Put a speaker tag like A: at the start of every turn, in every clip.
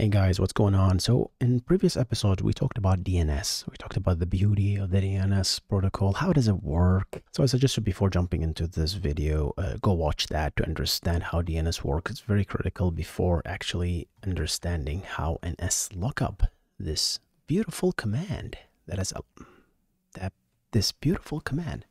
A: Hey guys, what's going on? So in previous episodes, we talked about DNS. We talked about the beauty of the DNS protocol. How does it work? So I suggested before jumping into this video, uh, go watch that to understand how DNS works. It's very critical before actually understanding how NS lookup, this beautiful command that is a, that this beautiful command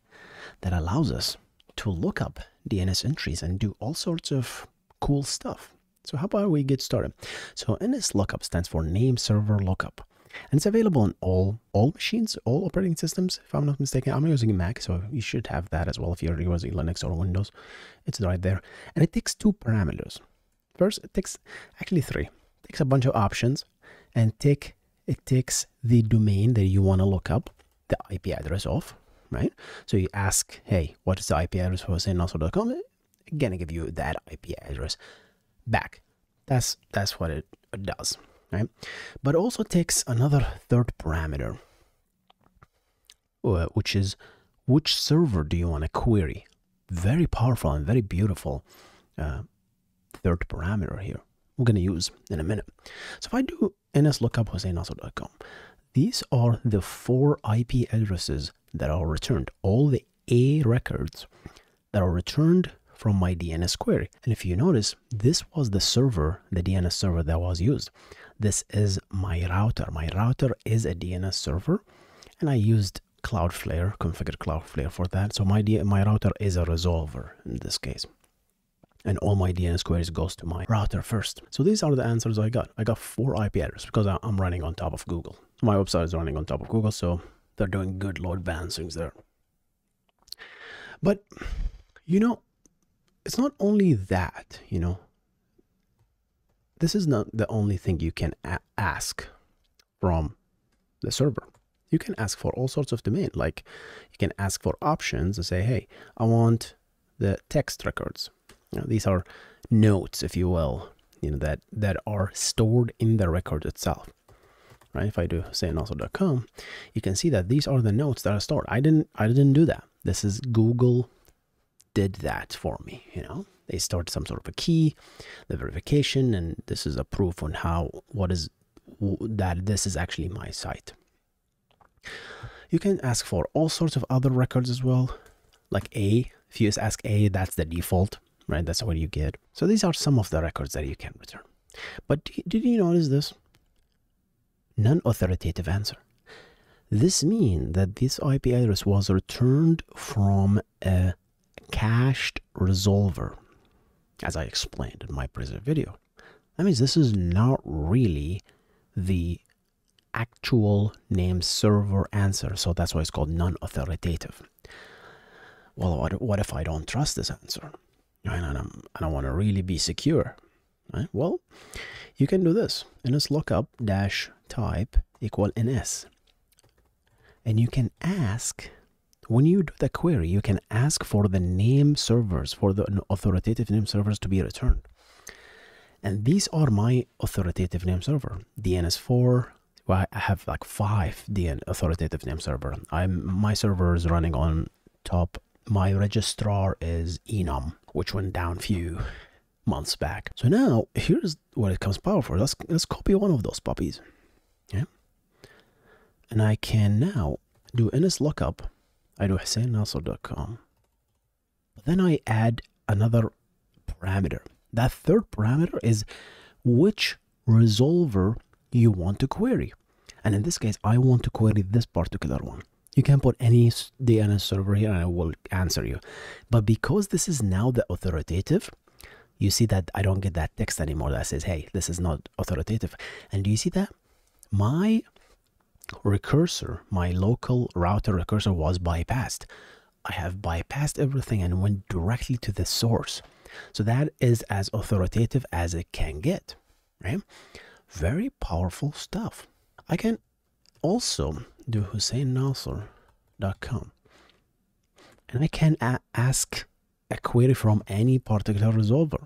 A: that allows us to look up DNS entries and do all sorts of cool stuff. So how about we get started? So NS lookup stands for name server lookup. And it's available on all all machines, all operating systems, if I'm not mistaken. I'm using Mac, so you should have that as well if you're using Linux or Windows. It's right there. And it takes two parameters. First, it takes actually three. It takes a bunch of options and take it takes the domain that you want to look up, the IP address of, right? So you ask, hey, what is the IP address for husseinnasser.com? Gonna give you that IP address back. That's that's what it, does, right? But also takes another third parameter, uh, which is which server do you want to query? Very powerful and very beautiful uh, third parameter here. We're going to use in a minute. So if I do ns lookup these are the four IP addresses that are returned. All the A records that are returned from my DNS query. And if you notice, this was the server, the DNS server that was used. This is my router. My router is a DNS server, and I used Cloudflare, configured Cloudflare for that. So my, my router is a resolver in this case. And all my DNS queries goes to my router first. So these are the answers I got. I got four IP addresses because I'm running on top of Google. My website is running on top of Google, so they're doing good load balancings there. But, you know, it's not only that, you know, this is not the only thing you can ask from the server. You can ask for all sorts of domain. Like you can ask for options and say, hey, I want the text records. Know, these are notes, if you will, you know, that, that are stored in the record itself. Right? If I do say also.com, you can see that these are the notes that are stored. I didn't I didn't do that. This is Google did that for me, you know. They stored some sort of a key, the verification, and this is a proof on how, what is, that this is actually my site. You can ask for all sorts of other records as well, like A. If you just ask A, that's the default, right? That's what you get. So these are some of the records that you can return. But did you notice this? Non-authoritative answer. This means that this IP address was returned from a cached resolver, as I explained in my previous video. That means this is not really the actual name server answer, so that's why it's called non-authoritative. Well, what, if I don't trust this answer? And I don't, want to really be secure. Right? Well, you can do this. ns lookup dash type equal ns. And you can ask when you do the query, you can ask for the name servers, for the authoritative name servers to be returned. And these are my authoritative name server. DNS4, well, I have like five DN authoritative name server. I'm my server is running on top. My registrar is eNom, which went down few months back. So now here's what it comes powerful. Let's let's copy one of those puppies. Yeah. And I can now do ns lookup I do husseinnasser.com. Then I add another parameter. That third parameter is which resolver you want to query. And in this case, I want to query this particular one. You can put any DNS server here and I will answer you. But because this is now the authoritative, you see that I don't get that text anymore that says, hey, this is not authoritative. And do you see that? My recursor, my local router recursor was bypassed. I have bypassed everything and went directly to the source. So that is as authoritative as it can get, right? Very powerful stuff. I can also do husseinnasser.com and I can ask a query from any particular resolver.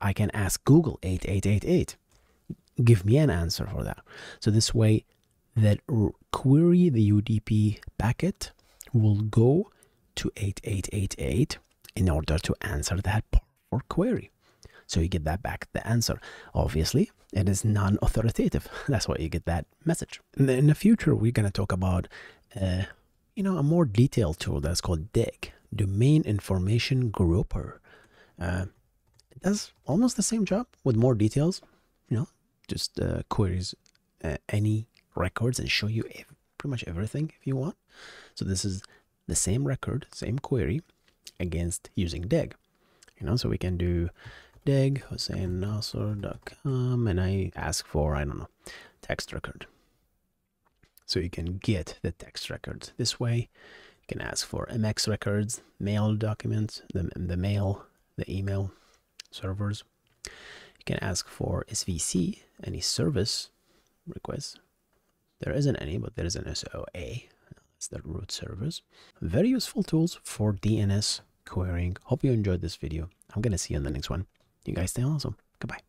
A: I can ask Google 8888. Give me an answer for that. So this way that query the UDP packet will go to 8888 in order to answer that or query. So you get that back the answer. Obviously, it is non-authoritative. That's why you get that message. In the future, we're going to talk about, uh, you know, a more detailed tool that's called DIG, Domain Information Groper. Uh, it does almost the same job with more details. You know, just uh, queries uh, any records and show you pretty much everything if you want. So this is the same record, same query against using dig. You know, so we can do dig husseinnasser.com and I ask for, I don't know, text record. So you can get the text records this way. You can ask for MX records, mail documents, the, the mail, the email servers. You can ask for SVC, any service requests. There isn't any, but there is an SOA. That's the root service. Very useful tools for DNS querying. Hope you enjoyed this video. I'm going to see you in the next one. You guys stay awesome. Goodbye.